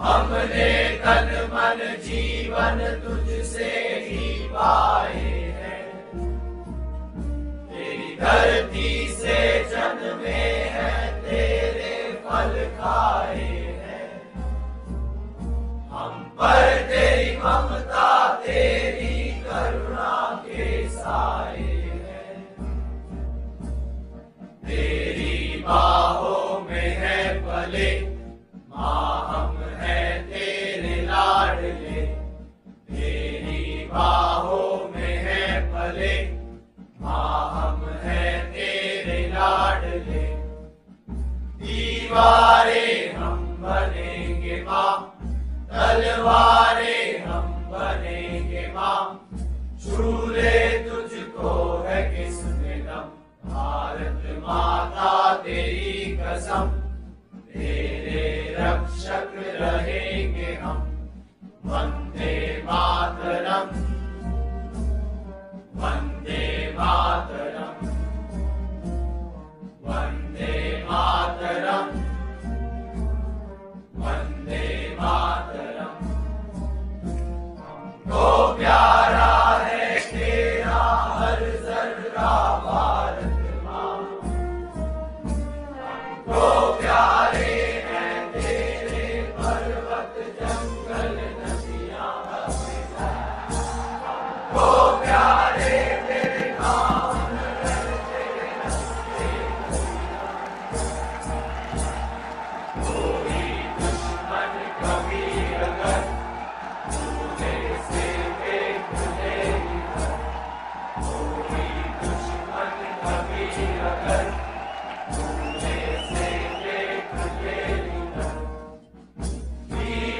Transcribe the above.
ہم نے تن من جیون تجھ سے ہی پائے تلوارے ہم گے تجھ کو ہے کس نے دم؟ بھارت ماتا تیری قسم۔ تیرے رکشک رہیں گے ہم۔ بندے